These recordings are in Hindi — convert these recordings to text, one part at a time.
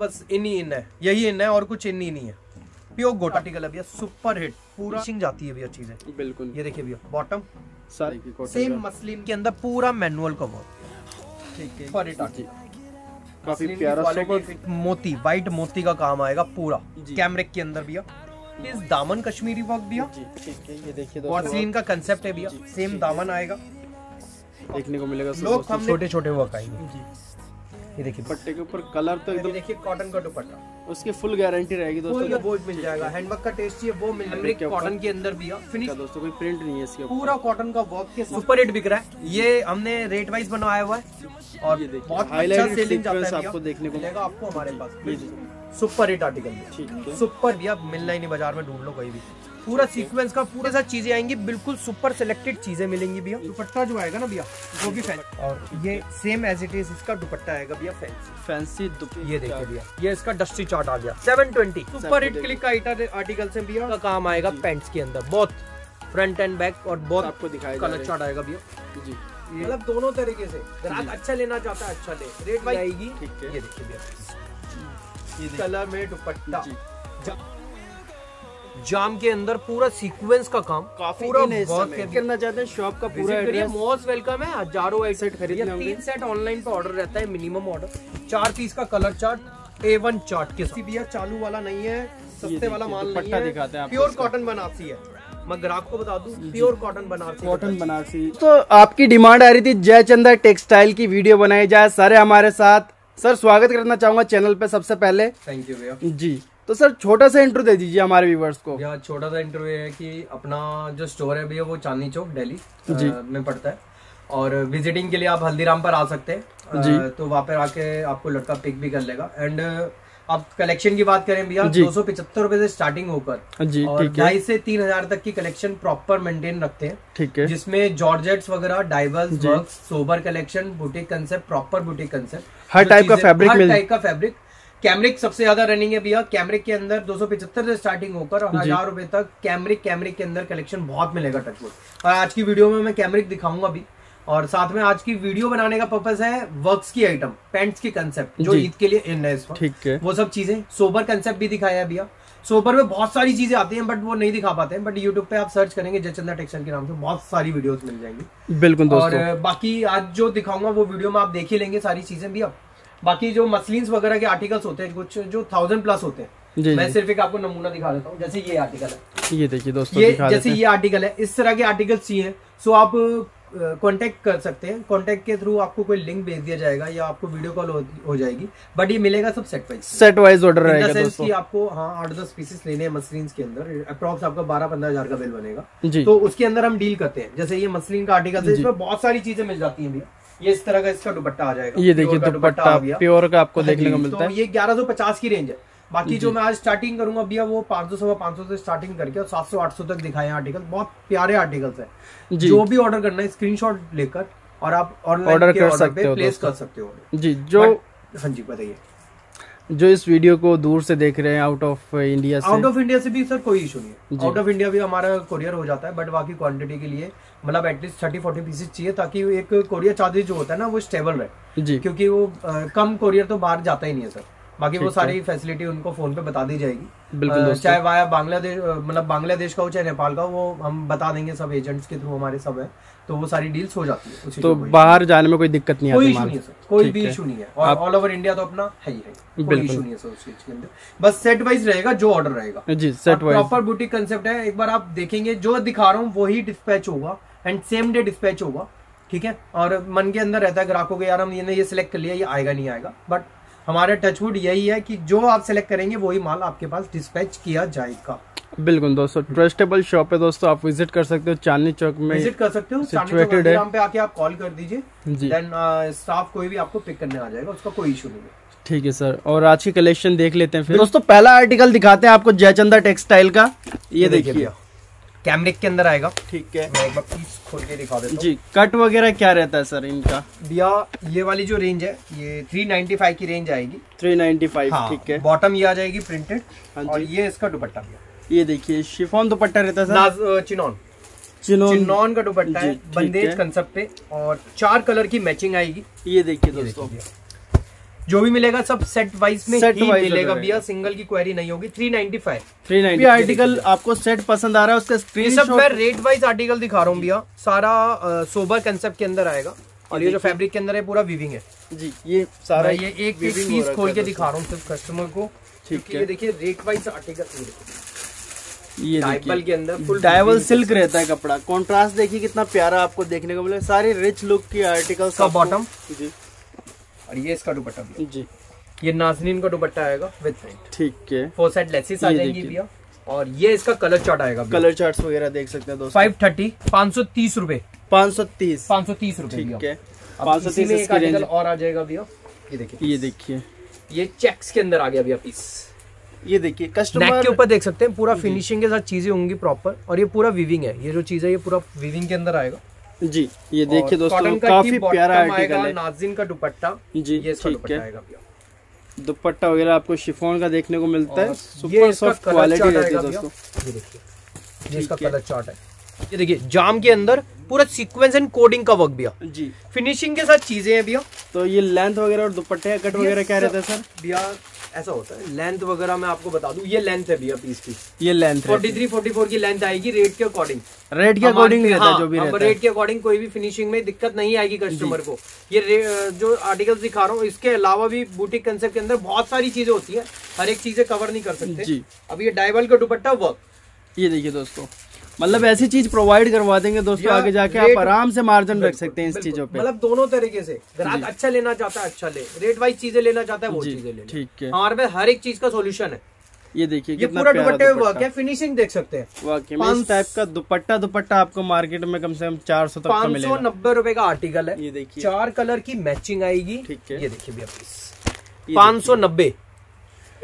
बस इन ही इन है यही इन है और कुछ इन ही नहीं है। प्योर गोटा आर्टिकल है भैया सुपर हिट पूरा फिनिशिंग जाती है भैया चीज़ें। बिल्कुल। ये देखिए भैया बॉटम सेम मसलिन के अंदर पूरा मैनुअल का वर्क ठीक है काफ़ी प्यारा मोती वाइट मोती का काम आएगा पूरा कैमरे के अंदर भैया। इस दामन कश्मीरी वर्क भैया। ठीक है ये देखिए मसलिन का कंसेप्ट है भैया सेम दामन आएगा। देखने को मिलेगा लोग छोटे छोटे वर्क आएँगे। जी। ये देखिए। दुपट्टे के ऊपर कलर तो एकदम देखिए कॉटन का दुपट्टा। उसकी फुल गारंटी रहेगी दोस्तों। बोझ मिल जाएगा। हैंडवर्क का टेस्ट चाहिए वो मिल जाएगा। कॉटन के अंदर भैया फिनिश दोस्तों कोई प्रिंट नहीं है इसके ऊपर। पूरा कॉटन का वर्क के सुपर रेट बिक रहा है। ये हमने रेट वाइज बनवाया हुआ है। और ये देखिए, बहुत अच्छा सेलिंग जाता है आपको देखने को मिलेगा आपको हमारे पास। सुपर हिट आर्टिकल ठीक है। सुपर भैया मिलना ही नहीं बाज़ार में ढूंढ लो कहीं भी। पूरा सीक्वेंस का पूरे साथ चीज़ें आएँगी बिल्कुल सुपर सिलेक्टेड चीज़ें मिलेंगी भैया। दुपट्टा जो आएगा ना भैया वो भी फ़ैन और ये सेम एज इट इज़ इसका दुपट्टा आएगा भैया फैंसी फैंसी दुपट्टे। ये देखिए भैया ये इसका डस्टी चार्ट आ गया। 720 सुपर हिट क्लिक का आर्टिकल से भैया। का काम आएगा पैंट्स के अंदर बहुत फ्रंट एंड बैक और बहुत आपको दिखाई दे कलर चार्ट आएगा भैया। जी। मतलब दोनों तरीके से। ग्राहक अच्छा लेना चाहता है अच्छा ले। रेट वाइज आएगी। ठीक है। ये देखिए भैया। ये कलर में दुपट्टा। जा- जाम के अंदर पूरा सीक्वेंस का काम काफ़ी पूरा। करना चाहते हैं शॉप का पूरा मोस्ट वेलकम है हज़ारों एक सेट खरीदने तीन सेट ऑनलाइन पे ऑर्डर रहता है मिनिमम ऑर्डर चार पीस का colour chart A one chart के साथ। भैया चालू वाला नहीं है सस्ते वाला माल नहीं है। दिखाते हैं प्योर कॉटन बनारसी है। मैं ग्राहक को बता दूँ pure cotton Banarasi cotton Banarasi. तो आपकी डिमांड आ रही थी जयचंदा टेक्सटाइल की वीडियो बनाई जाए। सर है हमारे साथ सर स्वागत करना चाहूँगा चैनल पे सबसे पहले। थैंक यू भैया। जी। तो सर छोटा सा इंटरव्यू दे दीजिए हमारे व्यूवर्स को। भैया छोटा सा इंटरव्यू है कि अपना जो स्टोर है भैया वो चांदनी चौक दिल्ली में पड़ता है। और विजिटिंग के लिए आप हल्दीराम पर आ सकते हैं। जी। तो वहाँ पर आके आपको लड़का पिक भी कर लेगा। एंड आप कलेक्शन की बात करें भैया दो सौ पिछहत्तर रूपए से स्टार्टिंग होकर। जी और ढाई से तीन हज़ार तक की कलेक्शन प्रॉपर मेंटेन रखते हैं। ठीक है। जिसमें जॉर्जेट्स वगैरह diverse work sober collection boutique concept proper boutique concept हर type का fabric हर टाइप का फैब्रिक कैमरिक सबसे ज़्यादा रनिंग है भैया। कैमरिक के अंदर दो सौ पिछहत्तर से स्टार्टिंग होकर और हज़ार रुपए तक कैमरिक कैमरिक के अंदर कलेक्शन बहुत मिलेगा टचवुड और आज की वीडियो में मैं कैमरिक दिखाऊँगा भी। और साथ में आज की वीडियो बनाने का पर्पज है वर्क्स की आइटम पैंट्स की कंसेप्ट जो ईद के लिए इन है इस ठीक है। वो सब चीज़ें सोबर कंसेप्ट भी दिखाया है भैया। सोबर में बहुत सारी चीज़ें आती हैं बट वो नहीं दिखा पाते हैं। बट यूट्यूब पे आप सर्च करेंगे जयचंदा टेक्सटाइल के नाम से बहुत सारी वीडियोस मिल जाएँगी। बिल्कुल और दोस्तों। बाकी आज जो दिखाऊँगा वो वीडियो में आप देख ही लेंगे सारी चीज़ें भी अब बाकी जो मसलिन्स वगैरह के आर्टिकल्स होते हैं कुछ जो थाउज़ेंड प्लस होते हैं जी मैं जी। सिर्फ़ एक आपको नमूना दिखा देता हूँ जैसे ये आर्टिकल है। ये देखिए दोस्तों ये दिखा जैसे ये आर्टिकल है इस तरह के आर्टिकल्स चाहिए सो आप कांटेक्ट कर सकते हैं। कांटेक्ट के थ्रू आपको कोई लिंक भेज दिया जाएगा या आपको वीडियो कॉल हो, हो जाएगी बट ये मिलेगा सब set wise set wise order रहेगा दोस्तों। कि आपको हाँ आठ दस पीसेस लेने हैं मसलिन के अंदर अप्रॉक्स आपका बारह पंद्रह हज़ार का बिल बनेगा। तो उसके अंदर हम डील करते हैं। जैसे ये मसलिन का आर्टिकल है इसमें बहुत सारी चीज़ें मिल जाती है भैया। ये इस तरह का इसका दुपट्टा आ जाएगा। ये देखिए दुपट्टा प्योर का आपको हाँ देखने को मिलता तो है। ये ग्यारह की रेंज है। बाकी जो। मैं आज स्टार्टिंग करूँगा भैया वो पाँच सौ सवा पाँच सौ से स्टार्टिंग करके और सात सौ आठ सौ तक दिखाए आर्टिकल बहुत प्यारे आर्टिकल्स है। जी। भी ऑर्डर करना है स्क्रीनशॉट लेकर और आप ऑनलाइन के कर सकते हो प्लेस कर सकते हो। जी जो But- हाँ जी बताइए। जो इस वीडियो को दूर से देख रहे हैं आउट ऑफ़ इंडिया से। आउट ऑफ़ इंडिया से भी सर कोई इशू नहीं है। आउट ऑफ़ इंडिया भी हमारा कोरियर हो जाता है बट बाकी क्वांटिटी के लिए मतलब एटलीस्ट थर्टी फोर्टी पीसेस चाहिए ताकि एक कोरियर चार्जेस जो होता है ना वो स्टेबल रहे। जी। क्योंकि वो कम कोरियर तो बाहर जाता ही नहीं है सर बाकी वो सारी फैसिलिटी उनको फ़ोन पे बता दी जाएगी। बिल्कुल चाहे वाया बांग्लादेश मतलब बांग्लादेश का हो चाहे नेपाल का वो हम बता देंगे सब एजेंट्स के थ्रू हमारे सब है। तो वो सारी डील्स हो जाती है तो बाहर जाने में कोई दिक्कत नहीं कोई आती इशू नहीं है सर कोई भी इशू नहीं है। और ऑल ओवर इंडिया तो अपना है ही है कोई इशू नहीं है सर उस चीज़ के अंदर। बस सेट वाइज रहेगा जो ऑर्डर रहेगा। जी set wise proper boutique concept है एक बार आप देखेंगे जो दिखा रहा हूँ वही डिस्पैच होगा एंड सेम डे डिस्पैच होगा। ठीक है? और मन के अंदर रहता है ग्राहकों के यार हम ये ये सिलेक्ट कर लिया ये आएगा नहीं आएगा। बट हमारा टचवुड यही है कि जो आप सिलेक्ट करेंगे वही माल आपके पास डिस्पैच किया जाएगा। बिल्कुल दोस्तों ट्रस्टेबल शॉप है दोस्तों आप विज़िट कर सकते हो चांदनी चौक में। विज़िट कर सकते हो सिचुएटेड है। पे आके आप कॉल कर दीजिए जी। देन स्टाफ कोई भी आपको पिक करने आ जाएगा उसका कोई इशू नहीं है। ठीक है सर और आज की कलेक्शन देख लेते हैं फिर। दोस्तों पहला आर्टिकल दिखाते हैं आपको जयचंदा टेक्सटाइल का। ये देखिए। कैमरिक के अंदर आएगा। ठीक है। मैं एक बार पीस खोल के दिखा देता जी कट वगैरह क्या रहता है सर इनका? भैया ये वाली जो रेंज है ये 395 की रेंज आएगी। 395 हाँ, ठीक है। बॉटम ये आ जाएगी प्रिंटेड हाँ और ये इसका दुपट्टा भैया ये देखिए शिफॉन दुपट्टा रहता है चिनॉन। चिनोन। चिनॉन का दुपट्टा है बंदेज कंसेप्ट पे और चार कलर की मैचिंग आएगी। ये देखिए दोस्तों। जो भी मिलेगा सब सेट वाइज में Set ही मिलेगा भैया सिंगल की क्वेरी नहीं होगी three ninety five three ninety article आपको सेट पसंद आ रहा है उसका स्क्रीन सब मैं रेट वाइज आर्टिकल दिखा रहा हूँ भैया। सारा सोबर कंसेप्ट के अंदर आएगा। और ये जो फैब्रिक के अंदर है पूरा विविंग है। जी ये सारा ये एक एक पीस खोल के दिखा रहा हूँ सिर्फ़ कस्टमर को। ठीक है। ये देखिए रेट वाइज आर्टिकल ये डाइबल के अंदर डायवल weaving सिल्क रहता है कपड़ा। कॉन्ट्रास्ट देखिए कितना प्यारा आपको देखने को मिलेगा सारी रिच लुक की आर्टिकल्स का bottom। जी। और ये इसका दुपट्टा भी जी। ये नाजनीन का दुपट्टा आएगा विद प्रिंट ठीक है। फोर साइड लेसिस आ जाएँगी भैया और ये इसका कलर चार्ट आएगा कलर चार्ट्स वगैरह देख सकते हैं दोस्तों। फाइव थर्टी पाँच सौ तीस रूपए। पाँच सौ तीस। पाँच सौ तीस रूपए ठीक है। पाँच सौ तीस आर्टिकल और आ जाएगा भैया ये देखिए। ये देखिए। ये चेक्स के अंदर आ गया भैया पीस ये देखिए नेक के ऊपर देख सकते हैं पूरा फिनिशिंग के साथ चीज़ें होंगी प्रॉपर और ये पूरा विविंग है। ये जो चीज़ है ये पूरा विविंग के अंदर आएगा। जी ये देखिए दोस्तों का काफ़ी प्यारा आएगा, आर्टिकल है। नाजिन का दुपट्टा जी ये ठीक है। दुपट्टा वगैरह आपको शिफॉन का देखने को मिलता है। सुपर सॉफ्ट क्वालिटी रहती है दोस्तों। ये देखिए ये इसका कलर चार्ट है। ये देखिए जाम के अंदर पूरा सीक्वेंस एंड कोडिंग का वर्क भैया। जी। फिनिशिंग के साथ चीज़ें हैं भैया। तो ये लेंथ वगैरह और दुपट्टे का कट वगैरह क्या रहता है सर भैया ऐसा होता है। लेंथ वगैरह मैं आपको बता दूँ ये लेंथ है भैया पीस की। ये लेंथ 43 44 की लेंथ आएगी रेट के अकॉर्डिंग रेट के अकॉर्डिंग रहता है जो भी रहता है। रेट के अकॉर्डिंग कोई भी फिनिशिंग में दिक्कत नहीं आएगी कस्टमर को। ये जो आर्टिकल्स दिखा रहा हूँ इसके अलावा भी बुटीक कंसेप्ट के अंदर बहुत सारी चीज़ें होती है। हर एक चीज़ें कवर नहीं कर सकते। अब ये डाइबल का दुपट्टा वर्क ये देखिए दोस्तों। मतलब ऐसी चीज़ प्रोवाइड करवा देंगे दोस्तों आगे जाके आप आराम से मार्जिन रख सकते हैं इस चीज़ों पे। मतलब दोनों तरीके से। ग्राहक अच्छा लेना चाहता है अच्छा ले। रेट वाइज चीज़ें लेना चाहता है वो चीज़ें ले। ठीक है। हमारे पे हर एक चीज़ का सोल्यूशन है। ये देखिए ये पूरा दुपट्टे में वर्क है फिनिशिंग देख सकते हैं। वाकई में इस टाइप का दुपट्टा दुपट्टा आपको मार्केट में कम से कम चार सौ तक का पाँच सौ नब्बे रुपए का आर्टिकल है। ये देखिए। चार कलर की मैचिंग आएगी। ठीक है। ये देखिए भैया पाँच सौ नब्बे।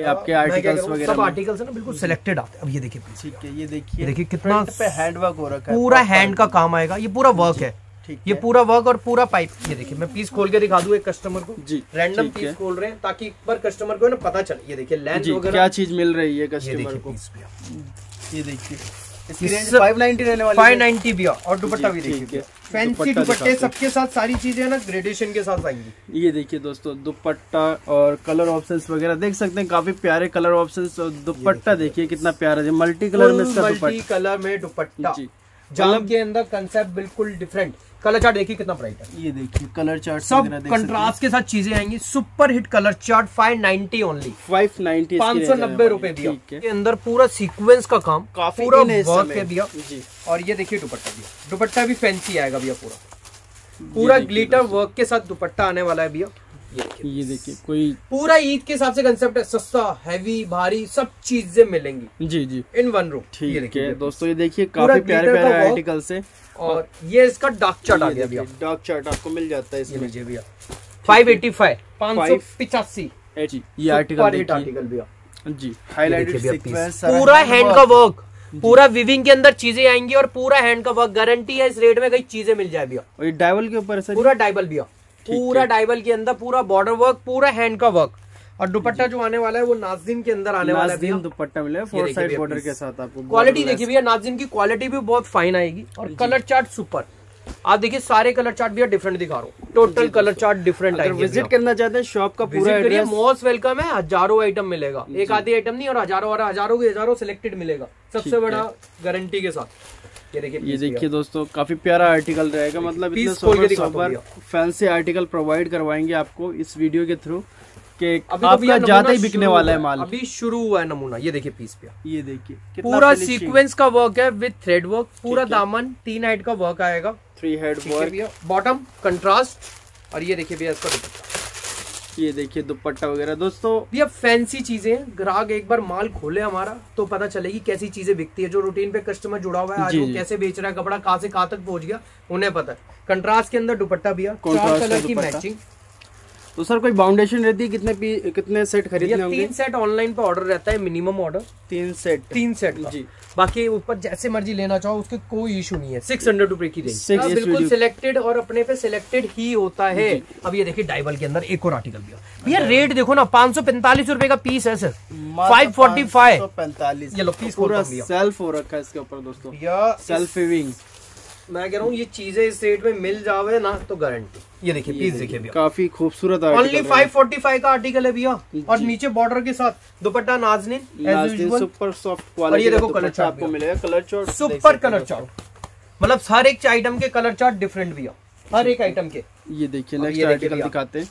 ये आपके आर्टिकल्स वगैरह सब आर्टिकल्स है ना बिल्कुल सिलेक्टेड आते हैं। अब ये देखिए ठीक है ये देखिए। देखिए कितना पे हैंड हैंडवर्क हो रखा है पूरा हैंड का काम आएगा। ये पूरा वर्क है। ठीक ये पूरा वर्क और पूरा पाइप ये देखिए मैं पीस खोल के दिखा दूँ एक कस्टमर को। जी रैंडम पीस खोल रहे हैं ताकि एक बार कस्टमर को ना पता चले। ये देखिए लेंथ वगैरह। क्या चीज़ मिल रही है कस्टमर को? ये देखिए। इसकी रेंज 590 रहने वाली फाइव नाइनटी भैया और दुपट्टा भी देखिए। फैंसी दुपट्टे सबके साथ सारी चीज़ें ना ग्रेडेशन के साथ आएँगी। ये देखिए दोस्तों दुपट्टा और कलर ऑप्शन वगैरह देख सकते हैं काफ़ी प्यारे कलर ऑप्शन और दुपट्टा देखिए। कितना प्यारा है। मल्टी कलर में इसका मल्टी दुपट्टा कलर में दुपट्टा। जाम के अंदर कंसेप्ट बिल्कुल डिफरेंट कलर चार्ट देखिए कितना ब्राइट है। ये देखिए कलर चार्ट सब कंट्रास्ट के साथ चीज़ें आएँगी। Super hit colour chart 590 only five ninety पाँच सौ नब्बे रूपए दिया के अंदर पूरा सीक्वेंस का काम काफ़ी पूरा वर्क। है भैया। और ये देखिए दुपट्टा भैया। दुपट्टा भी फैंसी आएगा भैया पूरा। पूरा ग्लिटर वर्क के साथ दुपट्टा आने वाला है भैया। ये देखिए कोई पूरा ईद के हिसाब से कंसेप्ट है सस्ता हैवी भारी सब चीज़ें मिलेंगी। जी जी। इन वन रूम ठीक है। दोस्तों ये देखिए काफ़ी प्यारे प्यारे work। आर्टिकल्स है और ये इसका डार्क चार्ट आ गया भैया। डार्क चार्ट आपको मिल जाता है इसमें। लीजिए भैया। फाइव एटी फाइव पाँच सौ पिचासी ये आर्टिकल आर्टिकल भैया। जी हाईलाइटेड piece। पूरा हैंड का वर्क पूरा विविंग के अंदर चीज़ें आएँगी और पूरा हैंड का वर्क गारंटी है इस रेट में कई चीज़ें मिल जाए भैया। और ये डायवल के ऊपर पूरा डाइबल भैया। पूरा। डाइबल के अंदर पूरा बॉर्डर वर्क पूरा हैंड का वर्क और दुपट्टा जो। आने वाला है वो नाजिन के अंदर आने वाला है दुपट्टा मिलेगा ये फोर साइड बॉर्डर के साथ आपको क्वालिटी देखिए भैया नाजिन की क्वालिटी भी बहुत फाइन आएगी। और कलर चार्ट सुपर आप देखिए सारे कलर चार्ट भैया डिफरेंट दिखा रहा हूँ। टोटल कलर चार्ट डिफरेंट आएँगे विज़िट करना चाहते हैं शॉप का पूरा करिए एड्रेस मोस्ट वेलकम है हज़ारों आइटम मिलेगा। एक आधी आइटम नहीं और हज़ारों और हज़ारों के हज़ारों सिलेक्टेड मिलेगा। सबसे बड़ा गारंटी के साथ। ये देखिए दोस्तों काफ़ी प्यारा आर्टिकल रहेगा। मतलब इतने फैंसी आर्टिकल प्रोवाइड करवाएँगे आपको इस वीडियो के थ्रू कि तो आपका ज़्यादा ही बिकने वाला है माल। अभी शुरू हुआ है नमूना। ये देखिए पीस पे ये देखिए पूरा सीक्वेंस का वर्क है विद थ्रेड वर्क पूरा दामन तीन हाइट का वर्क आएगा। Three head work bottom contrast और ये देखिए भैया इसका ये देखिए दुपट्टा वगैरह। दोस्तों ये फैंसी चीज़ें ग्राहक एक बार माल खोले हमारा तो पता चलेगी कैसी चीज़ें बिकती है। जो रूटीन पे कस्टमर जुड़ा हुआ है आज वो कैसे बेच रहा है कपड़ा कहाँ से कहाँ तक पहुँच गया उन्हें पता है। कंट्रास्ट के अंदर दुपट्टा भी चार कलर की मैचिंग तो सर कोई बाउंडेशन रहती है? कितने पी कितने सेट खरीदने होंगे? तीन सेट ऑनलाइन पे ऑर्डर रहता है मिनिमम ऑर्डर तीन सेट तीन सेट जी। बाकी ऊपर जैसे मर्ज़ी लेना चाहो उसके कोई इशू नहीं है। सिक्स हंड्रेड रुपए की रेंज हाँ, बिल्कुल सिलेक्टेड और अपने पे सिलेक्टेड ही होता है। अब ये देखिए डाइबल के अंदर एक और आर्टिकल भैया भैया रेट देखो ना पाँच सौ पैंतालीस रुपए का पीस है सर फाइव फोर्टी फाइव पैंतालीस। ये लो, piece पूरा। सेल्फ हो रखा है इसके ऊपर दोस्तों। सेल्फ मैं कह रहा हूँ ये चीज़ें इस रेट में मिल जावे ना तो गारंटी ये देखिए पीस देखिए भैया। काफ़ी खूबसूरत ओनली फाइव फोर्टी फाइव का आर्टिकल है भैया और नीचे बॉर्डर के साथ दुपट्टा नाजनीन सुपर सॉफ्ट क्वालिटी ये देखो कलर चार्ट आपको मिलेगा colour chart super colour chart मतलब हर एक आइटम के कलर चार्ट डिफरेंट भैया हर एक आइटम के। ये देखिए नेक्स्ट आर्टिकल दिखाते हैं।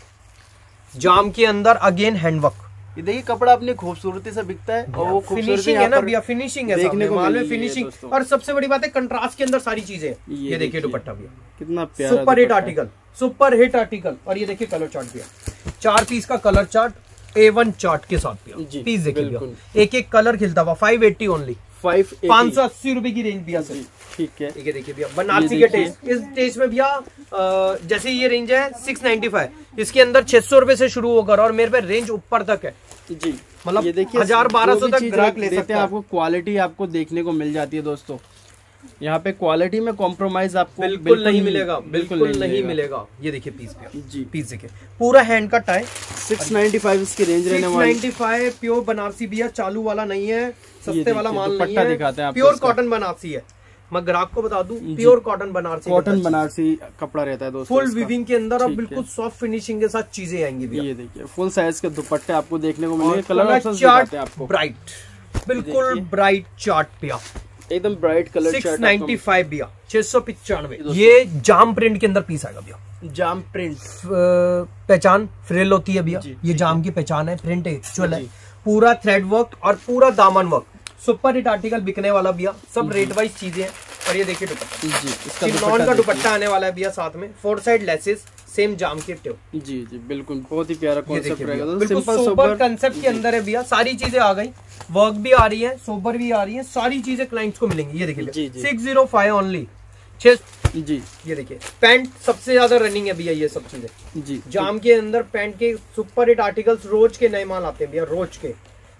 जाम के अंदर अगेन हैंडवर्क ये देखिए कपड़ा अपनी खूबसूरती से बिकता है और वो फिनिशिंग है ना भैया फिनिशिंग है देखने को माल मिल में रही है फिनिशिंग और सबसे बड़ी बात है कंट्रास्ट के अंदर सारी चीज़ें ये ये देखिए देखिए। दुपट्टा भैया। कितना प्यारा super hit article super hit article. और ये देखिए कलर चार्ट भैया। चार पीस का colour chart A one chart के साथ भैया। पीस देखिए एक एक कलर खिलता हुआ फाइव एट्टी ओनली फाइव पाँच सौ अस्सी रुपए की रेंज भैया सर ठीक है। ठीक है देखिए भैया बनारसी के टेस्ट इस टेस्ट में भैया जैसे ये रेंज है सिक्स नाइन्टी फाइव इसके अंदर छह सौ रुपए से शुरू होकर और मेरे पे रेंज ऊपर तक है। जी मतलब ये देखिए हज़ार बारह सौ तक ग्राहक ले सकता हैं आपको क्वालिटी आपको देखने को मिल जाती है दोस्तों। यहाँ पे क्वालिटी में कॉम्प्रोमाइज आपको बिल्कुल नहीं मिलेगा बिल्कुल नहीं मिलेगा। मिलेगा। ये देखिए पीस भैया जी। पीस देखिए। पूरा हैंड कट है सिक्स नाइन्टी फाइव इसकी रेंज रहने वाली। 695 प्योर बनारसी भैया चालू वाला नहीं है सस्ते वाला माल नहीं है। दिखाते हैं प्योर कॉटन बनारसी है। मैं ग्राहक को बता दूँ pure cotton Banarasi cotton Banarasi कपड़ा रहता है दोस्तों फुल विविंग के अंदर और बिल्कुल सॉफ्ट फिनिशिंग के साथ चीज़ें आएँगी ये देखिए फुल साइज़ के दुपट्टे आपको देखने को मिलेंगे कलर चार्ट आपको। ब्राइट बिल्कुल ब्राइट चार्ट भैया। एकदम bright colour six chart ninety five भैया छह सौ पिचानवे। ये जाम प्रिंट के अंदर पीस आएगा भैया। जाम प्रिंट पहचान फ्रिल होती है भैया। ये जाम की पहचान है प्रिंट एक्चुअल है। पूरा थ्रेड वर्क और पूरा दामन वर्क सुपर हिट आर्टिकल बिकने वाला भैया सब रेट वाइज चीज़ें हैं और ये देखिए दुपट्टा। का दुपट्टा आने वाला है भैया साथ में। फोर साइड लेसेस सेम जाम के टिप। जी जी बिल्कुल बहुत ही प्यारा कॉन्सेप्ट रहेगा। बिल्कुल सोबर कंसेप्ट के अंदर है भैया सारी चीज़ें आ गई। वर्क भी आ रही है सोबर भी आ रही है सारी चीज़ें क्लाइंट्स को मिलेंगी। ये देखिए। सिक्स ज़ीरो फाइव ओनली छह जी। ये देखिए पैंट सबसे ज़्यादा रनिंग है भैया ये सब चीज़ें। जी जाम के अंदर पैंट के सुपर हिट आर्टिकल्स रोज के नए माल आते हैं भैया रोज के।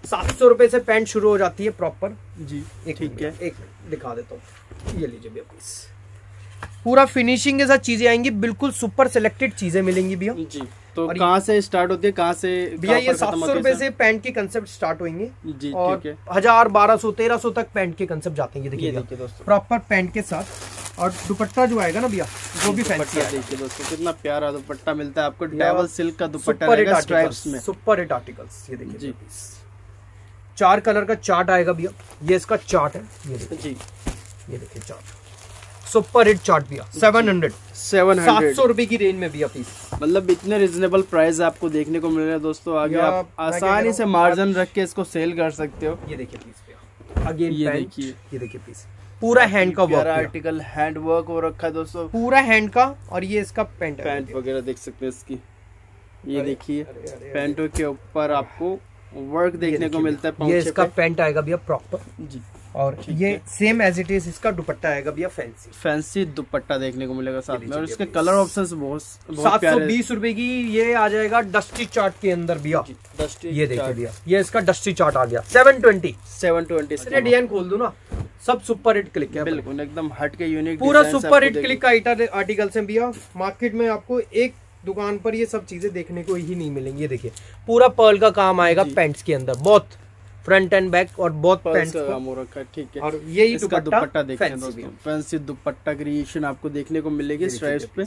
सात सौ रुपए से पैंट शुरू हो जाती है प्रॉपर जी एक ठीक है। एक दिखा देता हूँ। ये लीजिए भैया प्लीज़ पूरा फिनिशिंग के साथ चीज़ें आएँगी बिल्कुल सुपर सिलेक्टेड चीज़ें मिलेंगी भैया। जी तो कहाँ से स्टार्ट होती है कहाँ से भैया ये सात सौ रुपए से पैंट के कंसेप्ट स्टार्ट होंगे जी और हज़ार बारह सौ तेरह सौ तक पैंट के कंसेप्ट जाते हैं देखिए दोस्तों। प्रॉपर पैंट के साथ। और दुपट्टा जो आएगा ना भैया वो भी फैंसी देखिए दोस्तों कितना प्यारा दुपट्टा मिलता है आपको। डबल सिल्क का दुपट्टा सुपर हिट आर्टिकल्स में। सुपर हिट आर्टिकल्स ये देखिए। चार कलर का चार्ट आएगा भैया। ये इसका चार्ट है। ये देखिए। जी। ये देखिए चार्ट। सुपर हिट चार्ट भैया। Seven hundred. सेवन सात सौ रुपए की रेंज में भैया पीस। मतलब इतने रिजनेबल प्राइस आपको देखने को मिल रहे हैं दोस्तों। आगे आप आसानी से मार्जिन रख के इसको सेल कर सकते हो। ये देखिए पीस भैया। अगेन ये देखिए। ये देखिए पीस पूरा हैंड का वर्क आर्टिकल हैंड वर्क हो रखा है दोस्तों। पूरा हैंड का और ये इसका पैंट पैंट वगैरह देख सकते हैं इसकी। ये देखिए। पैंटों के ऊपर आपको वर्क देखने को मिलता है ये इसका। पैंट आएगा भैया प्रॉपर जी। और ये सेम एज इट इज़ इसका दुपट्टा आएगा भैया फैंसी फैंसी दुपट्टा देखने को मिलेगा साथ में। और इसके कलर ऑप्शंस बहुत सात सौ बीस रूपए की ये आ जाएगा डस्टी चार्ट के अंदर भैया। डस्टी ये देखिए भैया। ये इसका डस्टी चार्ट आ गया। Seven twenty seven twenty design खोल दू ना। सब सुपर हिट क्लिक है बिल्कुल एकदम हट के यूनिक पूरा सुपर हिट क्लिक का आर्टिकल हैं भैया। मार्केट में आपको एक दुकान पर ये सब चीज़ें देखने को ही नहीं मिलेंगी। ये देखिए पूरा पर्ल का काम आएगा। पैंट्स के अंदर बहुत फ्रंट एंड बैक और बहुत पैंट्स का काम हो रखा है ठीक है। और यही इसका दुपट्टा देखते हैं दोस्तों। फैंसी दुपट्टा क्रिएशन आपको देखने को मिलेगी स्ट्राइप्स पे।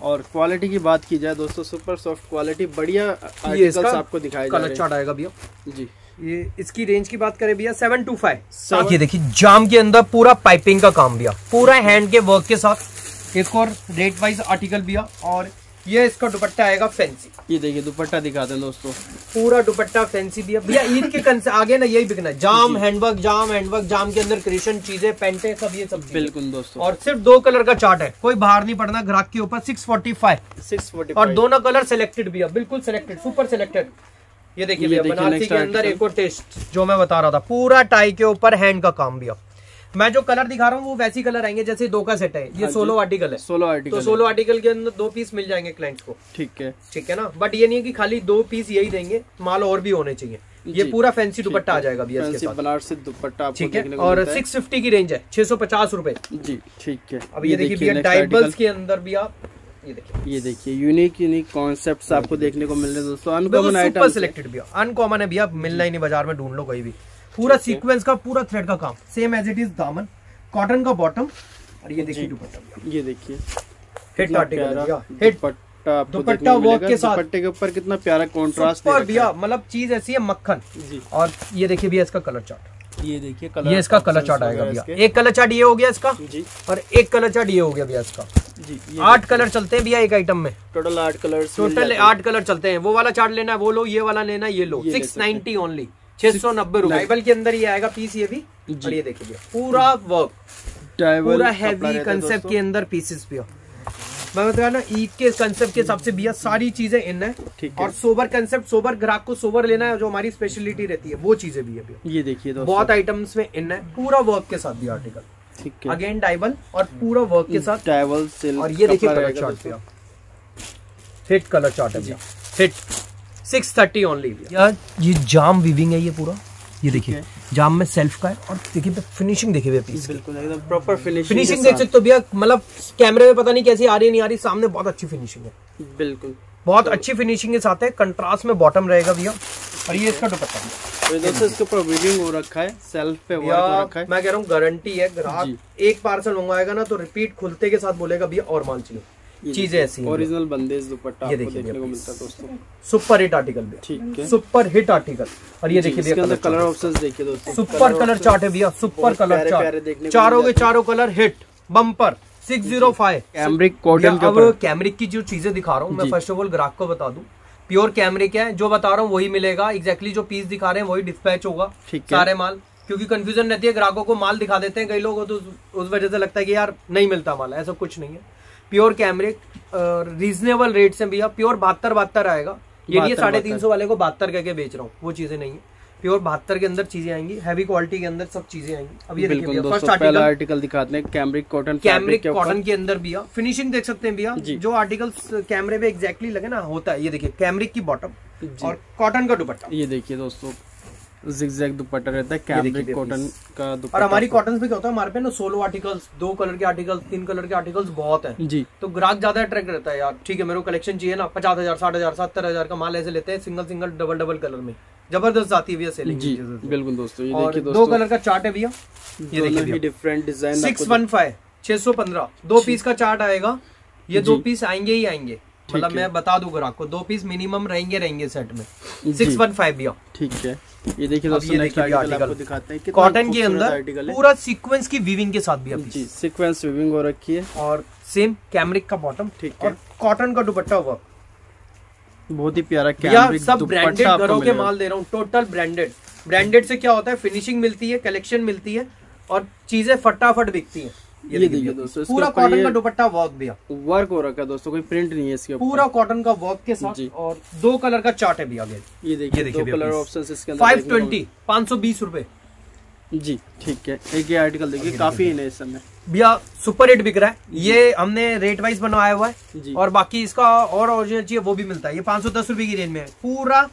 और क्वालिटी की बात की जाए दोस्तों सुपर सॉफ्ट क्वालिटी बढ़िया आर्टिकल्स आपको दिखाए जा कलर चार्ट आएगा भैया। जी। ये इसकी रेंज की बात करें भैया सेवन टू फाइव ये देखिए जाम के अंदर पूरा पाइपिंग का काम भैया। पूरा हैंड के वर्क के साथ। एक और रेट वाइज आर्टिकल भैया और ये इसका दुपट्टा आएगा फैंसी ये देखिए दुपट्टा दिखाते हैं दोस्तों। पूरा दुपट्टा फैंसी भैया भैया ईद के कंस आगे ना यही बिकना जाम हैंडवर्क जाम हैंडवर्क जाम के अंदर क्रिएशन चीज़ें पेंटे सब ये सब बिल्कुल दोस्तों। और सिर्फ़ दो कलर का चार्ट है। कोई बाहर नहीं पड़ना ग्राहक के ऊपर six forty five six forty और दोनों कलर सिलेक्टेड भैया बिल्कुल सिलेक्टेड सुपर सिलेक्टेड ये देखिए भैया बनारसी के अंदर एक और टेस्ट जो मैं बता रहा था। पूरा टाई के ऊपर हैंड का काम भैया मैं जो कलर दिखा रहा हूँ वो वैसी कलर आएँगे जैसे दो का सेट है। ये हाँ सोलो आर्टिकल है। सोलो आर्टिकल तो सोलो आर्टिकल के अंदर दो पीस मिल जाएँगे क्लाइंट्स को। ठीक है। ठीक है ना? बट ये नहीं है कि खाली दो पीस यही देंगे माल और भी होने चाहिए। ये पूरा फैंसी दुपट्टा आ जाएगा भैया इसके फैंसी साथ। बनारसी दुपट्टा ठीक है? और सिक्स फिफ्टी की रेंज है छह सौ पचास रूपए। जी ठीक है। अब ये देखिए भैया डाइबल्स के अंदर भी आप ये देखिए। यूनिक यूनिक कॉन्सेप्ट्स आपको देखने को मिल रहे हैं दोस्तों। अनकॉमन आइटम सिलेक्टेड भैया अनकॉमन है। भैया मिलना ही नहीं बाज़ार में ढूंढ लो कहीं भी। पूरा सीक्वेंस का पूरा थ्रेड का काम। सेम एज इट इज़ दामन। कॉटन का बॉटम और ये देखिए दुपट्टा। ये देखिए। है प्यारा हिट दुपट्टा देखने को साथ। दुपट्टे के ऊपर कितना प्यारा कॉन्ट्रास्ट भैया मतलब चीज़ ऐसी है मक्खन। जी। और ये देखिए भैया इसका कलर चार्ट ये देखिए कलर ये इसका कलर चार्ट आएगा भैया। एक कलर चार्ट ये हो गया इसका जी। और एक कलर चार्ट ये हो गया भैया इसका। जी आठ कलर चलते हैं भैया एक आइटम में। टोटल आठ कलर टोटल आठ कलर चलते हैं। वो वाला चार्ट लेना है वो लो ये वाला लेना है ये लो। सिक्स नाइनटी ओनली छह सौ नब्बे रुपए। के अंदर ये आएगा पीस ये भी। और ये देखिए पूरा वर्क पूरा हैवी कंसेप्ट के अंदर पीसेस भैया मैं बता ना ईद के कंसेप्ट के हिसाब से भैया सारी चीज़ें इन है। ठीक और सोबर कंसेप्ट सोबर ग्राहक को सोबर लेना है जो हमारी स्पेशलिटी रहती है वो चीज़ें भी है ये देखिए बहुत आइटम्स में इन है पूरा वर्क के साथ भी आर्टिकल ठीक है। अगेन डाइबल और पूरा वर्क के साथ। सिल्क और ये देखिए colour chart hit colour chart है हिट सिक्स थर्टी ओनली यार ये जाम वीविंग है ये पूरा। ये देखिए जाम में सेल्फ का है और देखिए फिनिशिंग देखिए भैया पीस बिल्कुल एकदम प्रॉपर फिनिशिंग फिनिशिंग देख सकते हो भैया मतलब कैमरे में पता नहीं कैसी आ रही है नहीं आ रही सामने बहुत अच्छी फिनिशिंग है। बिल्कुल। बहुत अच्छी फिनिशिंग के साथ है कंट्रास्ट में बॉटम रहेगा भैया। और ये इसका दुपट्टा। तो ये दोस्तों इसके ऊपर वीविंग हो रखा है सेल्फ पे वर्क हो रखा है। मैं कह रहा हूँ गारंटी है ग्राहक एक पार्सल मंगवाएगा ना तो रिपीट खुलते के साथ बोलेगा भैया और माल चाहिए चीज़ें ऐसी ओरिजिनल बंदेज दुपट्टा ये देखिए देखने को मिलता है दोस्तों। सुपर हिट आर्टिकल भैया ठीक है। Super hit article. और ये देखिए इसके अंदर कलर ऑप्शंस देखिए दोस्तों। सुपर कलर चार्ट है भैया सुपर कलर चार्ट चारों के चारों colour hit bumper six zero five cambric cotton के अब ऊपर। कैमरिक की जो चीज़ें दिखा रहा हूँ मैं फ़र्स्ट ऑफ़ ऑल ग्राहक को बता दूँ। प्योर कैमरिक है जो बता रहा हूँ वही मिलेगा। एग्जैक्टली जो पीस दिखा रहे हैं वही डिस्पैच होगा। सारे माल। क्योंकि कंफ्यूजन रहती है ग्राहकों को माल दिखा देते हैं। कई लोगों तो उस वजह से लगता है कि यार नहीं मिलता माल ऐसा कुछ नहीं है। प्योर कैमरिक रीजनेबल रेट से भैया प्योर बहत्तर बहत्तर आएगा। ये नहीं साढ़े तीन सौ वाले को बहत्तर करके बेच रहा हूँ वो चीज़ें नहीं है। प्योर बहत्तर के अंदर चीज़ें आएँगी हैवी क्वालिटी के अंदर सब चीज़ें आएँगी। अब ये देखिए फ़र्स्ट आर्टिकल आर्टिकल दिखाते हैं कैमरिक कॉटन कैमरिक कॉटन के अंदर भैया फिनिशिंग देख सकते हैं भैया। जो। आर्टिकल कैमरे पे एग्जैक्टली लगे ना होता है। ये देखिए कैमरिक की बॉटम और कॉटन का दुपट्टा। ये देखिए दोस्तों जिगजैग दुपट्टा रहता है कैमरिक कॉटन का और हमारी कॉटन पे क्या होता है हमारे पे ना सोलो आर्टिकल्स दो कलर के आर्टिकल्स तीन कलर के आर्टिकल्स बहुत हैं। जी। तो ग्राहक ज़्यादा अट्रैक्ट रहता है यार। ठीक है मेरे को कलेक्शन चाहिए ना पचास हज़ार साठ हज़ार सत्तर हज़ार का माल ऐसे लेते हैं single single double double colour में। ज़बरदस्त आती है भैया सेलिंग जी बिल्कुल दोस्तों ये देखिए दो कलर का चार्ट है भैया। ये देखिए different design six one five छह सौ पंद्रह। दो पीस का चार्ट आएगा। ये दो पीस आएँगे ही आएँगे। मतलब मैं बता दूँ ग्राहक को दो पीस मिनिमम रहेंगे रहेंगे सेट में। सिक्स वन फाइव भैया। ठीक है। ये देखिए दोस्तों नेक्स्ट आर्टिकल आपको दिखाते हैं। कॉटन के अंदर पूरा सीक्वेंस की वीविंग के साथ भी है जी सीक्वेंस वीविंग हो रखी है। और सेम कैमरिक का बॉटम ठीक है। और कॉटन का दुपट्टा वर्क बहुत ही प्यारा कैमरिक सब ब्रांडेड घरों के माल दे रहा हूँ टोटल ब्रांडेड ब्रांडेड से क्या होता है फिनिशिंग मिलती है कलेक्शन मिलती है और चीज़ें फटाफट बिकती हैं। ये देखिए दोस्तों, पूरा कॉटन का दुपट्टा वर्क भैया वर्क हो रखा है दोस्तों कोई प्रिंट नहीं है इसके पूरा कॉटन का वर्क के साथ और दो कलर का चार्ट है भैया आगे। ये देखिए दो कलर। ऑप्शंस इसके अंदर फाइव ट्वेंटी पाँच सौ बीस रूपए। जी ठीक है। एक ये आर्टिकल देखिए काफ़ी है इस समय भैया सुपर हिट बिक रहा है। ये हमने रेट वाइज बनवाया हुआ है। और बाकी इसका और ओरिजिनल चाहिए वो भी मिलता है। ये पाँच सौ दस रुपए की रेंज में है। पूरा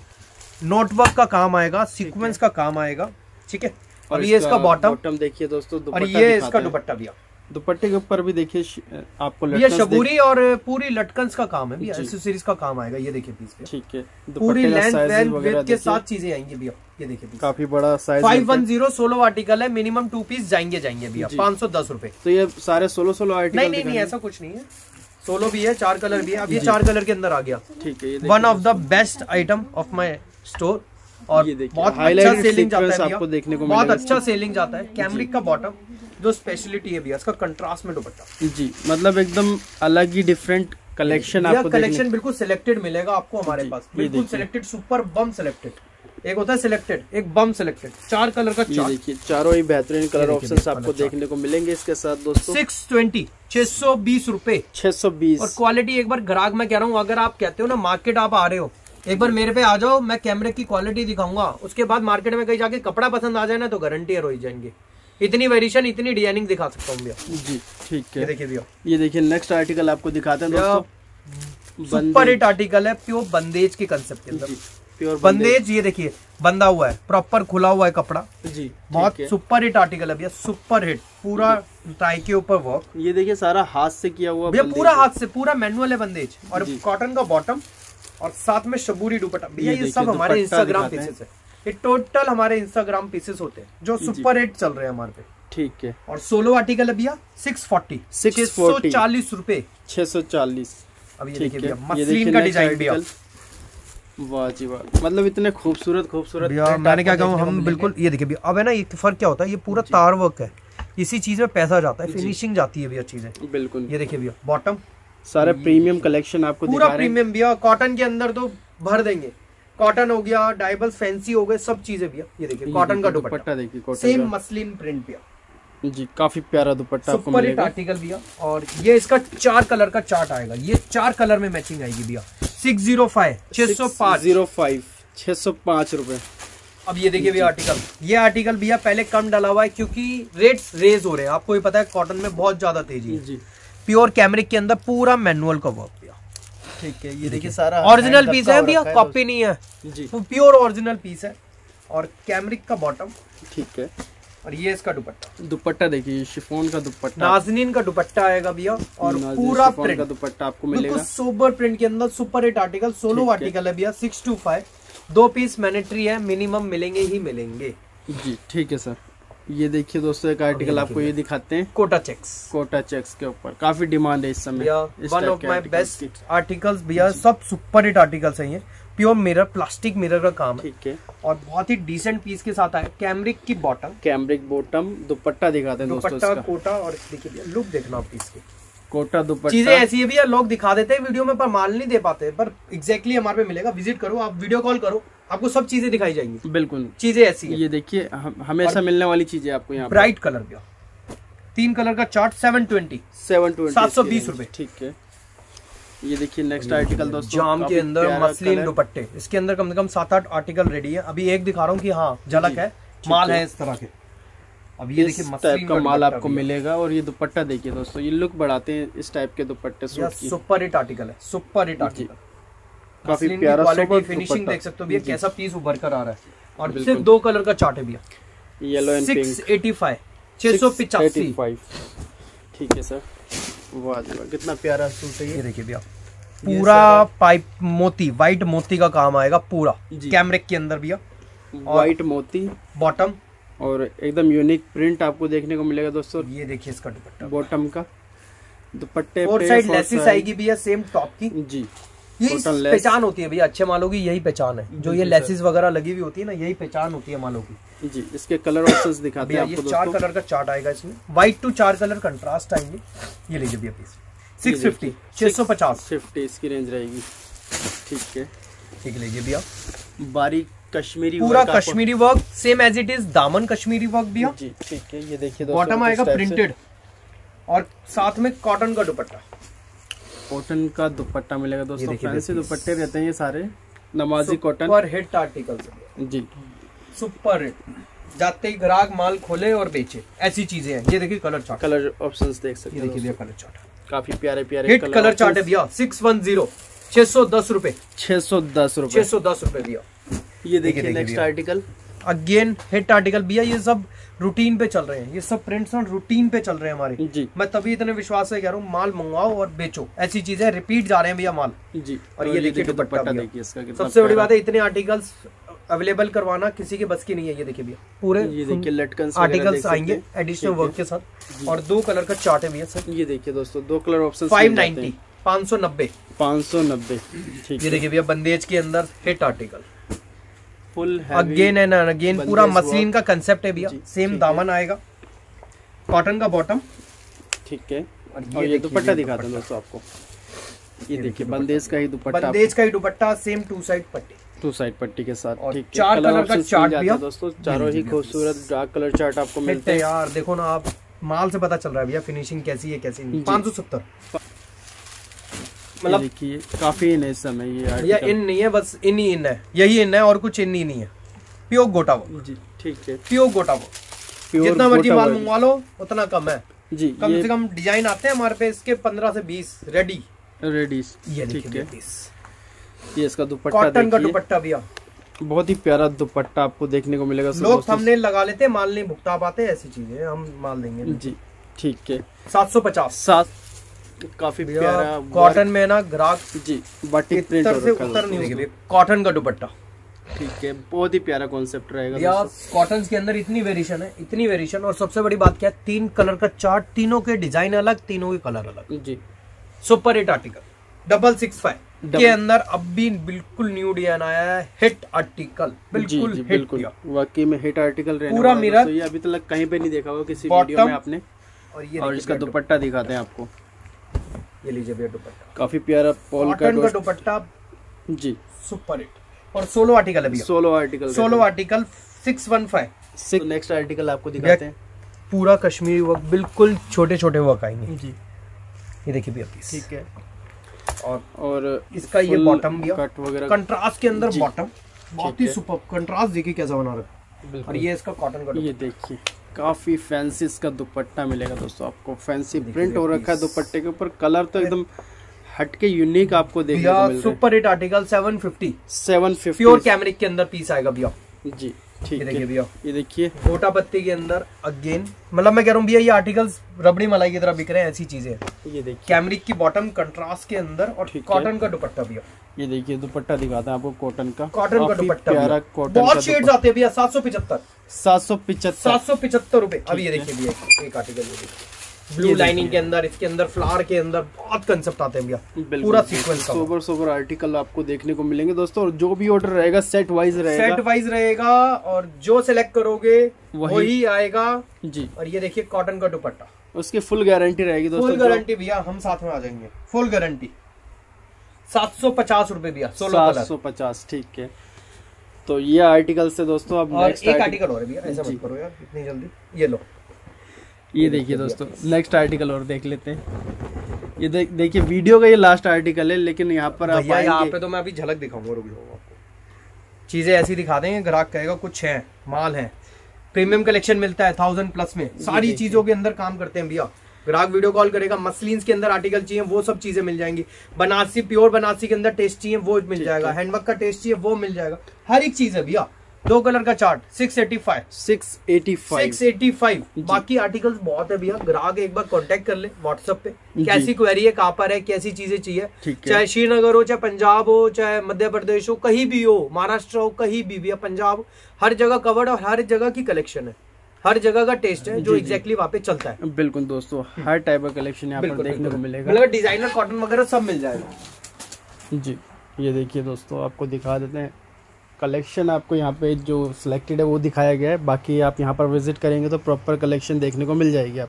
नोटवर्क का काम आएगा सीक्वेंस का काम आएगा। ठीक है? और ये इसका बॉटम बॉटम देखिए दोस्तों और ये इसका दुपट्टा भैया। दुपट्टे के ऊपर भी देखिए आपको ये शबूरी और पूरी लटकन्स का काम है भैया जी। एसेसरीज का काम आएगा ये देखिए पीस पे ठीक है पूरी लेंथ के साथ चीज़ें आएँगी भैया ये देखिए काफ़ी बड़ा size five one zero solo article है मिनिमम टू पीस जाएँगे जाएँगे भैया। पाँच सौ दस रूपए। तो ये सारे सोलो सोलो आर्टिकल नहीं नहीं नहीं ऐसा कुछ नहीं है। सोलो भी है चार कलर भी है। अब ये चार कलर के अंदर आ गया। ठीक है ये one of the best item of my store और ये बहुत अच्छा सेलिंग जाता है आपको देखने को बहुत अच्छा सेलिंग जाता है। कैमरिक का बॉटम जो स्पेशलिटी है भैया इसका कंट्रास्ट में दुपट्टा। जी मतलब एकदम अलग ही डिफरेंट कलेक्शन आपको कलेक्शन बिल्कुल सिलेक्टेड मिलेगा आपको हमारे पास। बिल्कुल सिलेक्टेड सुपर बम सिलेक्टेड एक होता है सिलेक्टेड एक बम सिलेक्टेड चार कलर का ये चार्ट देखिए चारों ही बेहतरीन कलर ऑप्शंस आपको देखने को मिलेंगे इसके साथ दोस्तों। सिक्स ट्वेंटी छह सौ बीस रूपए। छह सौ बीस। और क्वालिटी एक बार ग्राहक मैं कह रहा हूँ अगर आप कहते हो ना मार्केट आप आ रहे हो एक बार मेरे पे आ जाओ मैं कैमरे की क्वालिटी दिखाऊँगा। उसके बाद मार्केट में कहीं जाके कपड़ा पसंद आ जाए ना तो गारंटी है रोई जाएँगे। इतनी वेरिएशन इतनी डिज़ाइनिंग दिखा सकता हूँ भैया। जी ठीक ये है देखिए भैया। ये देखिए नेक्स्ट आर्टिकल आपको दिखाते हैं दोस्तों। सुपर हिट आर्टिकल है प्योर बंदेज के कंसेप्ट के अंदर। प्योर बंदेज ये देखिए बंधा हुआ है प्रॉपर खुला हुआ है कपड़ा। जी बहुत सुपर हिट आर्टिकल है भैया सुपर हिट पूरा टाई के ऊपर वर्क ये देखिए सारा हाथ से किया हुआ भैया पूरा हाथ से पूरा मैनुअल है बंदेज और कॉटन का बॉटम और साथ में शबूरी दुपट्टा। भैया ये सब हमारे इंस्टाग्राम दिखाते हैं। ये टोटल हमारे इंस्टाग्राम पीसेस होते हैं जो सुपर हिट चल रहे हैं हमारे पे। ठीक है। और सोलो आर्टिकल भैया सिक्स फोर्टी 640 चालीस रूपए। छह सौ चालीस। अब ये देखिए भैया मसलिन का डिज़ाइन article। वाह जी वाह। मतलब इतने खूबसूरत खूबसूरत मैंने क्या कहूँ हम बिल्कुल ये देखिए भैया अब है ना एक फ़र्क क्या होता है ये पूरा तार वर्क है। इसी चीज़ में पैसा जाता है फिनिशिंग जाती है भैया चीज़ें। बिल्कुल। ये देखिए भैया बॉटम सारे प्रीमियम कलेक्शन आपको पूरा प्रीमियम भैया कॉटन के अंदर तो भर देंगे। कॉटन हो गया डाइबल फैंसी हो गए सब चीज़ें भैया ये देखिए कॉटन का दुपट्टा। देखिए सेम मसलिन प्रिंट भैया जी काफ़ी प्यारा दुपट्टा आपको मिलेगा। आर्टिकल भैया और ये इसका चार कलर का चार्ट आएगा। ये चार कलर में मैचिंग आएगी भैया। सिक्स ज़ीरो फाइव छह सौ पाँच। ज़ीरो फाइव छह सौ पाँच रूपए। अब ये देखिए भैया आर्टिकल ये आर्टिकल भैया पहले कम डाला हुआ है क्योंकि रेट्स रेज हो रहे हैं। आपको ये पता है कॉटन में बहुत ज़्यादा तेज़ी है। जी। प्योर कैमरिक के अंदर पूरा मैनुअल का वर्क ठीक है ये देखिए सारा ओरिजिनल पीस है भैया कॉपी नहीं है। जी। प्योर ओरिजिनल पीस है और कैमरिक का बॉटम ठीक है। और ये इसका दुपट्टा। दुपट्टा देखिए शिफोन का दुपट्टा। नाजनीन का दुपट्टा आएगा भैया और पूरा शिफॉन का दुपट्टा आपको मिलेगा। सुपर प्रिंट के अंदर super hit article solo article है। भैया सिक्स टू फाइव दो पीस मैनेटरी है मिनिमम मिलेंगे ही मिलेंगे। जी ठीक है सर ये देखिए दोस्तों एक आर्टिकल आपको ये दिखाते हैं। कोटा चेक्स कोटा चेक्स के ऊपर। काफ़ी डिमांड है इस समय। One of my best articles भैया सब सुपर हिट आर्टिकल्स हैं ये। प्योर मिरर प्लास्टिक मिरर का काम है। ठीक है। और बहुत ही डिसेंट पीस के साथ आया कैमरिक की बॉटम कैमरिक बॉटम दुपट्टा दिखाते हैं दोस्तों दुपट्टा कोटा और देखिए लुक देखना आप पीस के कोटा दुपट्टा। चीज़ें ऐसी है भैया लोग दिखा देते हैं वीडियो में पर माल नहीं दे पाते पर एग्जैक्टली हमारे पे मिलेगा विज़िट करो आप वीडियो कॉल करो। आपको सब चीज़ें दिखाई जाएँगी। बिल्कुल। चीज़ें ऐसी है। ये देखिए हमेशा मिलने वाली चीज़ें आपको यहाँ ब्राइट कलर भैया तीन कलर का chart seven twenty seven twenty 720 रुपए। ठीक है। ये देखिए नेक्स्ट आर्टिकल दोस्तों जाम के अंदर मसलिन दुपट्टे। इसके अंदर कम से कम सात आठ आर्टिकल रेडी है। अभी एक दिखा रहा हूँ कि हाँ झलक है। माल है। इस तरह के। अब ये देखिए टाइप मसलिन का माल आपको मिलेगा और ये दुपट्टा देखिए दोस्तों ये लुक बढ़ाते हैं इस टाइप के दुपट्टे सूट की। सुपर हिट आर्टिकल है। सुपर हिट आर्टिकल काफ़ी प्यारा क्वालिटी फिनिशिंग देख सकते हो भैया कैसा पीस उभर कर आ रहा है। और सिर्फ़ दो कलर का चार्ट है भैया। Yellow and six pink eighty five छह सौ पिचासी ठीक है सर वाह कितना प्यारा सूट है ये। देखिए भैया पूरा पाइप मोती व्हाइट मोती का काम आएगा पूरा जी। कैमरिक के अंदर भैया। व्हाइट मोती। बॉटम और एकदम यूनिक प्रिंट आपको देखने को मिलेगा दोस्तों। ये देखिए इसका दुपट्टा। बॉटम का। दुपट्टे पे साइड लेसिस आएगी भैया सेम टॉप की। जी। ये Total less। पहचान होती है भैया अच्छे मालों की यही पहचान है। जो ये लेसिस वगैरह लगी हुई होती है ना यही पहचान होती है मालों की। जी इसके कलर ऑप्शंस दिखाते हैं आपको चार कलर का चार्ट आएगा इसमें। व्हाइट टू चार कलर कंट्रास्ट आएँगे। ये लीजिए भैया पीस सिक्स फिफ्टी छह सौ पचास। फिफ्टी इसकी रेंज रहेगी। ठीक है। ठीक लीजिए भैया। बारीक कश्मीरी पूरा Kashmiri work same as it is दामन कश्मीरी वर्क जी ठीक है। ये देखिए बॉटम आएगा प्रिंटेड और साथ में कॉटन का दुपट्टा। कॉटन का दुपट्टा मिलेगा दोस्तों फैंसी दुपट्टे रहते हैं ये सारे नमाजी कॉटन सुपर हिट आर्टिकल जी। सुपर हिट जाते ही ग्राहक माल खोले और बेचे ऐसी चीज़ें हैं। ये देखिए कलर चार्ट कलर ऑप्शंस देख सकते ये हैं देखिए कलर चार्ट काफ़ी प्यारे प्यारे हिट कलर चार्ट है भैया। सिक्स वन ज़ीरो छह सौ दस रूपए। छह सौ दस छह रुपए सौ दस रूपए भैया। ये देखिए next article again hit article भैया ये सब रूटीन पे चल रहे हैं। ये सब प्रिंट्स ना रूटीन पे चल रहे हैं हमारे। जी। मैं तभी इतने विश्वास से कह रहा हूँ माल मंगवाओ और बेचो। ऐसी चीज़ें रिपीट जा रहे हैं भैया माल। जी। और ये देखिए दुपट्टा देखिए इसका सबसे बड़ी बात है इतने आर्टिकल्स अवेलेबल करवाना किसी के बस की नहीं है ये देखिए भैया। पूरे ये देखिए लटकन आर्टिकल्स आएँगे एडिशनल वर्क के साथ। और दो कलर का चार्ट है भैया सर ये देखिए दोस्तों दो कलर ऑप्शन फाइव नाइनटी पाँच सौ नब्बे। पाँच सौ नब्बे। ये देखिए भैया बंदेज के अंदर hit article full again and again पूरा मसलिन का कंसेप्ट है भैया सेम दामन आएगा। कॉटन का बॉटम ठीक है। और और ये दुपट्टा दिखाते हैं दुपट्टा। दोस्तों आपको। ये देखिए बंदेज का ही दुपट्टा बंदेज का ही दुपट्टा सेम टू साइड पट्टी। टू साइड पट्टी के साथ और ठीक है। चार कलर का चार्ट भी हैं दोस्तों। चारों ही खूबसूरत डार्क कलर चार्ट आपको मिलते है यार देखो ना आप माल से पता चल रहा है भैया फिनिशिंग कैसी है कैसी नहीं। पाँच सौ सत्तर। मतलब देखिए काफ़ी इन है इस समय ये भैया इन नहीं है बस इन ही इन है। यही इन है और कुछ इन ही नहीं है। प्योर गोटा वो जी ठीक है। प्योर गोटा वो जितना मर्ज़ी माल मंगवा लो उतना कम है। जी कम से कम डिज़ाइन आते हैं हमारे पे इसके पंद्रह से बीस रेडी रेडी ये ठीक है। ये इसका दुपट्टा कॉटन का दुपट्टा भैया। बहुत ही प्यारा दुपट्टा आपको देखने को मिलेगा लोग हमने लगा लेते हैं माल नहीं भुगता पाते ऐसी चीज़ें हम माल देंगे। जी ठीक है। सात सौ पचास। सात काफ़ी प्यारा कॉटन में ना ग्राहक जी बाटिक प्रिंट से उतर नहीं। होगी कॉटन का दुपट्टा। ठीक है बहुत ही प्यारा कॉन्सेप्ट रहेगा या कॉटन के अंदर इतनी वेरिएशन है इतनी वेरिएशन और सबसे बड़ी बात क्या है तीन कलर का चार्ट तीनों के डिज़ाइन अलग तीनों के कलर अलग। जी। Super hit article double six five के अंदर अब भी बिल्कुल न्यू डिज़ाइन आया है हिट आर्टिकल बिल्कुल जी, जी, बिल्कुल। वाकई में हिट आर्टिकल रहने पूरा। ये अभी तक कहीं पे नहीं देखा होगा किसी वीडियो में आपने। और ये और इसका दुपट्टा दिखाते हैं आपको। ये लीजिए भैया दुपट्टा। काफ़ी प्यारा पॉल का कॉटन का दुपट्टा जी। Super hit. और सोलो आर्टिकल है भैया। Solo article solo article six one five next article आपको दिखाते हैं। पूरा कश्मीरी वर्क बिल्कुल छोटे छोटे वर्क आएँगे। जी। ये देखिए भैया पीस ठीक है। और और इसका ये बॉटम भी कट वगैरह। कंट्रास्ट के अंदर बॉटम बहुत ही सुपर कंट्रास्ट देखिए कैसा बना रखा है। और ये इसका कॉटन का ये देखिए। काफ़ी फैंसी इसका दुपट्टा मिलेगा दोस्तों आपको। फैंसी प्रिंट हो रखा है दुपट्टे के ऊपर। कलर तो एकदम हटके यूनिक आपको देखने को मिल सुपर हिट आर्टिकल 750 है सेवन फिफ्टी प्योर कैमरिक के अंदर पीस आएगा भैया। जी ये ठीक देखिए है भैया। ये देखिए। गोटा पत्ती के अंदर अगेन मतलब मैं कह रहा हूँ भैया ये आर्टिकल्स रबड़ी मलाई की तरह बिक रहे हैं ऐसी चीज़ें। ये देखिए। कैमरिक की बॉटम कंट्रास्ट के अंदर और कॉटन का दुपट्टा भैया। ये देखिए दुपट्टा दिखाता है आपको कॉटन का। कॉटन का दुपट्टा प्यारा कॉटन बहुत शेड्स आते हैं भैया सात सौ पिछहत्तर सात सौ पिछहत्तर सात सौ पिछहत्तर रुपए। अब ये देखिए भैया एक आर्टिकल ब्लू लाइनिंग के अंदर इसके अंदर फ्लावर के अंदर बहुत कंसेप्ट आते हैं भैया। पूरा सीक्वेंस का। सोबर सोबर आर्टिकल आपको देखने को मिलेंगे दोस्तों और जो भी ऑर्डर रहेगा सेट वाइज रहेगा। सेट वाइज रहेगा और जो सिलेक्ट करोगे वही- वही आएगा। जी। और ये देखिए कॉटन का दुपट्टा। उसकी फुल गारंटी रहेगी दोस्तों फुल गारंटी भैया हम साथ में आ जाएँगे। फुल गारंटी सात सौ पचास रुपए भैया सोलह सात सौ पचास ठीक है। तो ये आर्टिकल से दोस्तों अब और नेक्स्ट एक आर्टिकल और है ऐसा मत करो यार इतनी जल्दी। ये लो। ये देखिए दोस्तों नेक्स्ट आर्टिकल और देख लेते हैं। ये देख देखिए वीडियो का ये लास्ट आर्टिकल है लेकिन यहाँ पर आप भैया यहाँ पे तो मैं अभी झलक दिखाऊँगा रुक जाओ आपको चीज़ें ऐसी दिखा देंगे ग्राहक कहेगा कुछ है माल है। प्रीमियम कलेक्शन मिलता है थाउज़ेंड प्लस में। सारी चीज़ों के अंदर काम करते हैं भैया। ग्राहक वीडियो कॉल करेगा मसलिन के अंदर आर्टिकल चाहिए वो सब चीज़ें मिल जाएँगी। बनारसी प्योर बनारसी के अंदर टेस्ट चाहिए वो मिल जाएगा। हैंडवर्क का टेस्ट चाहिए वो मिल जाएगा। हर एक चीज़ है भैया। दो कलर का chart six eighty five six eighty five six eighty five बाकी आर्टिकल्स बहुत है भैया। ग्राहक एक बार कांटेक्ट कर ले व्हाट्सएप पे। कैसी क्वेरी है कहाँ पर है कैसी चीज़ें चाहिए। चाहे श्रीनगर हो चाहे पंजाब हो चाहे मध्य प्रदेश हो कहीं भी हो महाराष्ट्र हो कहीं भी भैया पंजाब हर जगह कवर्ड और हर जगह की कलेक्शन है। हर जगह का टेस्ट है जो। एग्जैक्टली वहाँ पे चलता है। बिल्कुल दोस्तों हर टाइप का कलेक्शन यहाँ पर देखने को मिलेगा। मतलब डिज़ाइनर कॉटन वगैरह सब मिल जाएगा। जी ये देखिए दोस्तों आपको दिखा देते हैं। कलेक्शन आपको यहाँ पे जो सिलेक्टेड है वो दिखाया गया है। बाकी आप यहाँ पर विज़िट करेंगे तो प्रॉपर कलेक्शन देखने को मिल जाएगी आप